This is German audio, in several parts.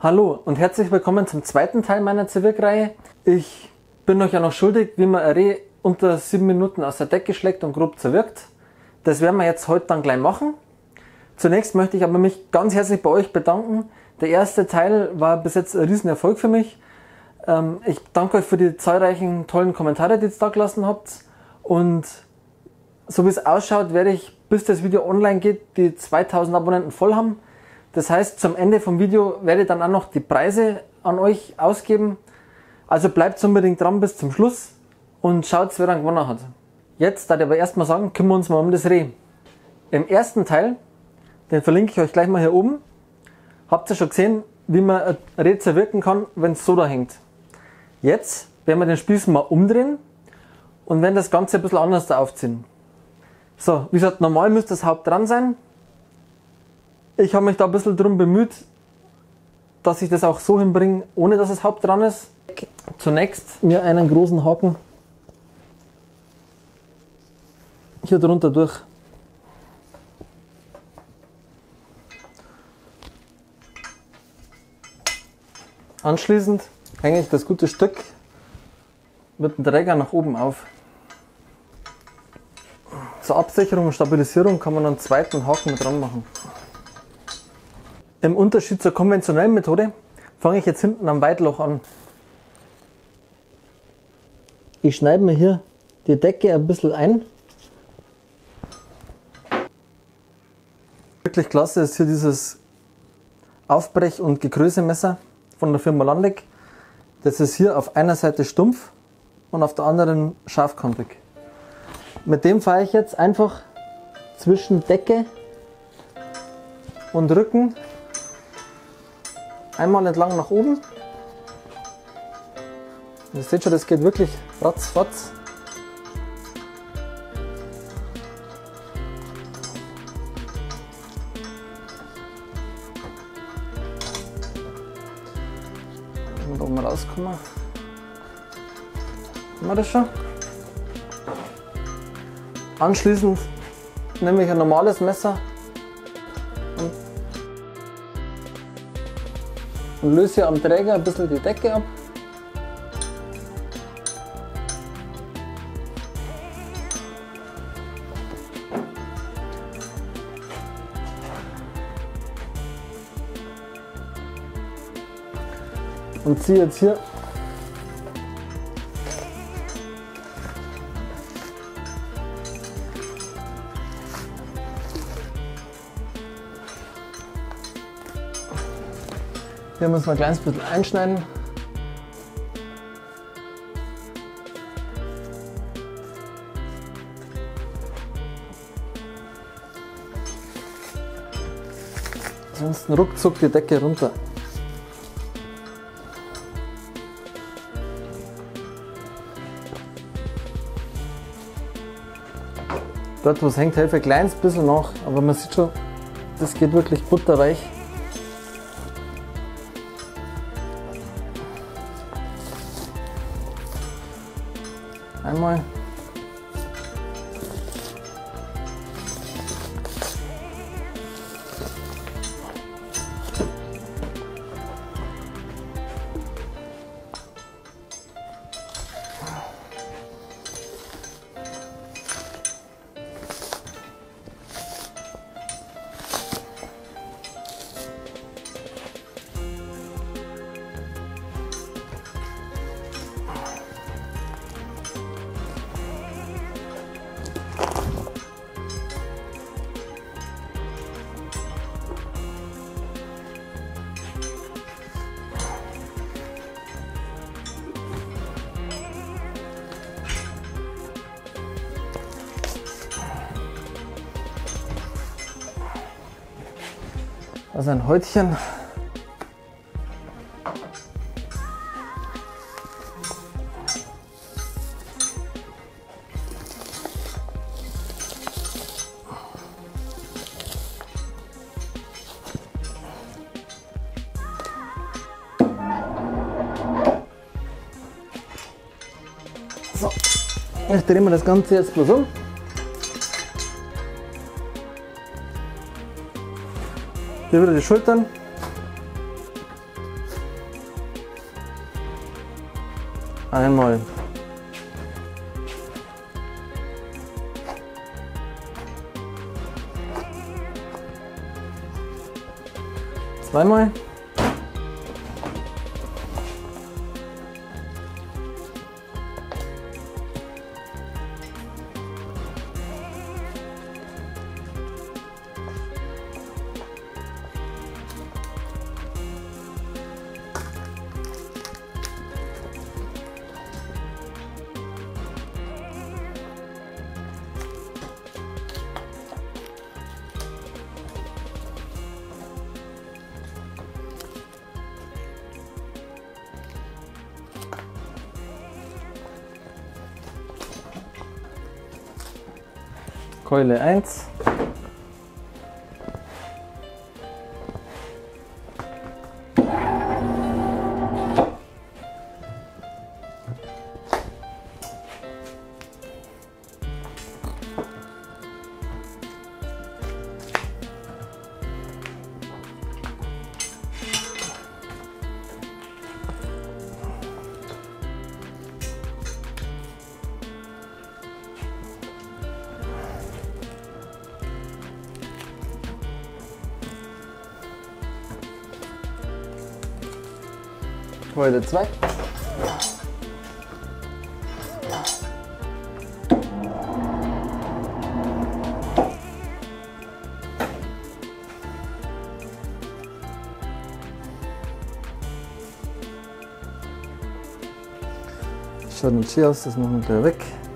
Hallo und herzlich willkommen zum zweiten Teil meiner Zerwirkreihe. Ich bin euch ja noch schuldig, wie man ein Reh unter sieben Minuten aus der Decke schlägt und grob zerwirkt. Das werden wir jetzt heute dann gleich machen. Zunächst möchte ich aber mich ganz herzlich bei euch bedanken. Der erste Teil war bis jetzt ein Riesenerfolg für mich. Ähm, ich danke euch für die zahlreichen tollen Kommentare, die ihr da gelassen habt. Und so wie es ausschaut, werde ich, bis das Video online geht, die 2000 Abonnenten voll haben. Das heißt, zum Ende vom Video werde ich dann auch noch die Preise an euch ausgeben. Also bleibt unbedingt dran bis zum Schluss und schaut, wer dann gewonnen hat. Jetzt, da ich aber erstmal sagen, kümmern wir uns mal um das Reh. Im ersten Teil, den verlinke ich euch gleich mal hier oben, habt ihr schon gesehen, wie man ein Reh zerwirken kann, wenn es so da hängt. Jetzt werden wir den Spieß mal umdrehen und werden das Ganze ein bisschen anders da aufziehen. So, wie gesagt, normal müsste das Haupt dran sein. Ich habe mich da ein bisschen darum bemüht, dass ich das auch so hinbringe, ohne dass das Haupt dran ist. Zunächst mir einen großen Haken hier drunter durch. Anschließend hänge ich das gute Stück mit dem Träger nach oben auf. Zur Absicherung und Stabilisierung kann man einen zweiten Haken dran machen. Im Unterschied zur konventionellen Methode fange ich jetzt hinten am Weitloch an. Ich schneide mir hier die Decke ein bisschen ein. Wirklich klasse ist hier dieses Aufbrech- und Gekrösemesser von der Firma Landeck. Das ist hier auf einer Seite stumpf und auf der anderen scharfkantig. Mit dem fahre ich jetzt einfach zwischen Decke und Rücken einmal entlang nach oben. Ihr seht schon, das geht wirklich ratzfatz. Und oben rauskommen. Haben wir das schon? Anschließend nehme ich ein normales Messer und löse hier am Träger ein bisschen die Decke ab. Und ziehe jetzt hier Hier müssen wir ein kleines bisschen einschneiden. Ansonsten ruckzuck die Decke runter. Dort wo es hängt, helfe ein kleines bisschen nach, aber man sieht schon, das geht wirklich butterweich. 我。Also ein Häutchen. So, jetzt drehen wir das Ganze jetzt bloß um. Hier wieder die Schultern. Einmal. Zweimal. Keule 1. Keule 2. Schaut schön aus, das machen wir gleich weg.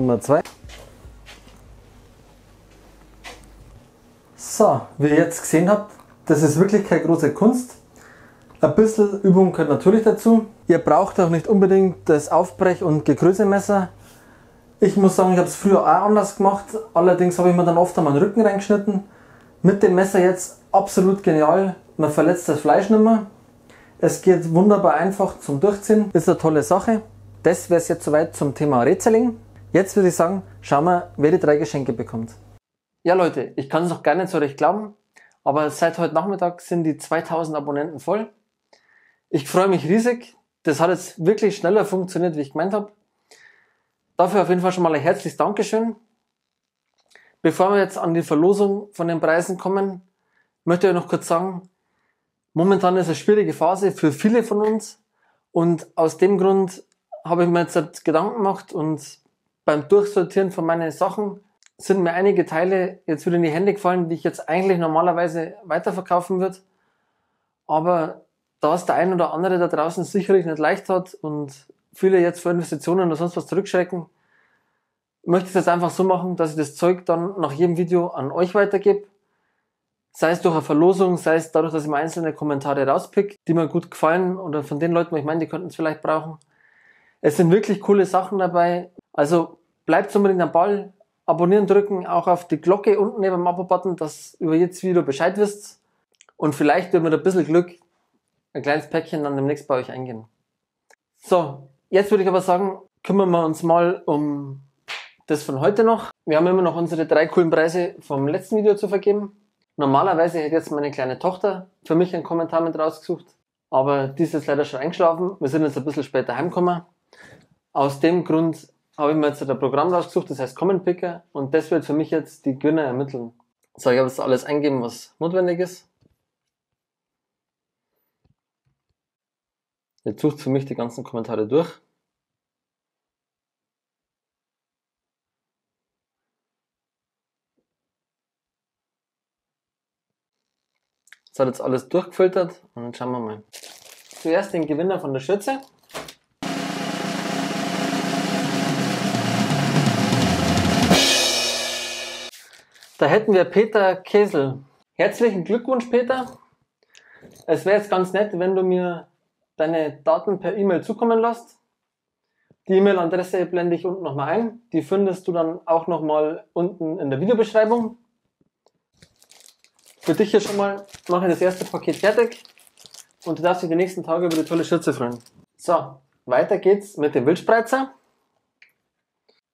Nummer zwei. So, wie ihr jetzt gesehen habt, das ist wirklich keine große Kunst. Ein bisschen Übung gehört natürlich dazu. Ihr braucht auch nicht unbedingt das Aufbrech- und Gegrößemesser. Ich muss sagen, ich habe es früher auch anders gemacht. Allerdings habe ich mir dann oft an meinen Rücken reingeschnitten. Mit dem Messer jetzt absolut genial. Man verletzt das Fleisch nicht mehr. Es geht wunderbar einfach zum Durchziehen. Ist eine tolle Sache. Das wäre es jetzt soweit zum Thema Rätseling. Jetzt würde ich sagen, schauen wir, wer die drei Geschenke bekommt. Ja Leute, ich kann es noch gar nicht so recht glauben, aber seit heute Nachmittag sind die 2000 Abonnenten voll. Ich freue mich riesig. Das hat jetzt wirklich schneller funktioniert, wie ich gemeint habe. Dafür auf jeden Fall schon mal ein herzliches Dankeschön. Bevor wir jetzt an die Verlosung von den Preisen kommen, möchte ich noch kurz sagen, momentan ist eine schwierige Phase für viele von uns und aus dem Grund habe ich mir jetzt Gedanken gemacht und beim Durchsortieren von meinen Sachen sind mir einige Teile jetzt wieder in die Hände gefallen, die ich jetzt eigentlich normalerweise weiterverkaufen würde. Aber da es der ein oder andere da draußen sicherlich nicht leicht hat und viele jetzt vor Investitionen oder sonst was zurückschrecken, möchte ich das einfach so machen, dass ich das Zeug dann nach jedem Video an euch weitergebe. Sei es durch eine Verlosung, sei es dadurch, dass ich mir einzelne Kommentare rauspick, die mir gut gefallen oder von den Leuten, wo ich meine, die könnten es vielleicht brauchen. Es sind wirklich coole Sachen dabei. Also bleibt unbedingt am Ball, Abonnieren drücken, auch auf die Glocke unten neben dem Abo-Button, dass über jedes Video Bescheid wisst. Und vielleicht wird mit ein bisschen Glück ein kleines Päckchen dann demnächst bei euch eingehen. So, jetzt würde ich aber sagen, kümmern wir uns mal um das von heute noch. Wir haben immer noch unsere drei coolen Preise vom letzten Video zu vergeben. Normalerweise hätte jetzt meine kleine Tochter für mich einen Kommentar mit rausgesucht, aber die ist jetzt leider schon eingeschlafen. Wir sind jetzt ein bisschen später heimgekommen. Aus dem Grund habe ich mir jetzt ein Programm rausgesucht, das heißt Comment Picker und das wird für mich jetzt die Gewinner ermitteln. So, ich habe jetzt alles eingeben, was notwendig ist. Jetzt sucht für mich die ganzen Kommentare durch. Das hat jetzt alles durchgefiltert und dann schauen wir mal. Zuerst den Gewinner von der Schürze. Da hätten wir Peter Kesel. Herzlichen Glückwunsch, Peter. Es wäre jetzt ganz nett, wenn du mir deine Daten per E-Mail zukommen lässt. Die E-Mail-Adresse blende ich unten nochmal ein. Die findest du dann auch nochmal unten in der Videobeschreibung. Für dich hier schon mal mache ich das erste Paket fertig und du darfst dich die nächsten Tage über die tolle Schürze freuen. So, weiter geht's mit dem Wildspreizer.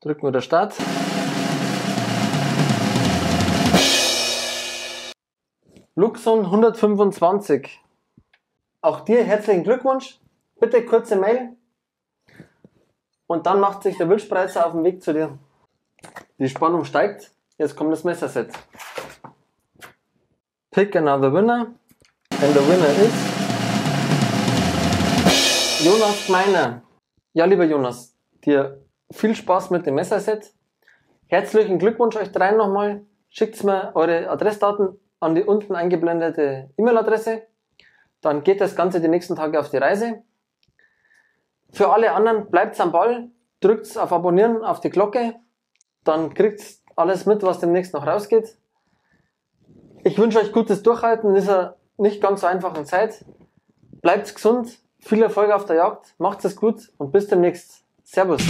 Drücken wir den Start. Luxon 125 auch dir herzlichen Glückwunsch. Bitte kurze Mail. Und dann macht sich der Wildspreizer auf den Weg zu dir. Die Spannung steigt. Jetzt kommt das Messerset. Pick another winner. And the winner is Jonas Meiner. Ja, lieber Jonas, dir viel Spaß mit dem Messerset. Herzlichen Glückwunsch euch dreien nochmal. Schickt mir eure Adressdaten an die unten eingeblendete E-Mail-Adresse. Dann geht das Ganze die nächsten Tage auf die Reise. Für alle anderen bleibt am Ball, drückt auf Abonnieren, auf die Glocke, dann kriegt alles mit, was demnächst noch rausgeht. Ich wünsche euch gutes Durchhalten in dieser nicht ganz so einfachen Zeit. Bleibt gesund, viel Erfolg auf der Jagd, macht es gut und bis demnächst. Servus.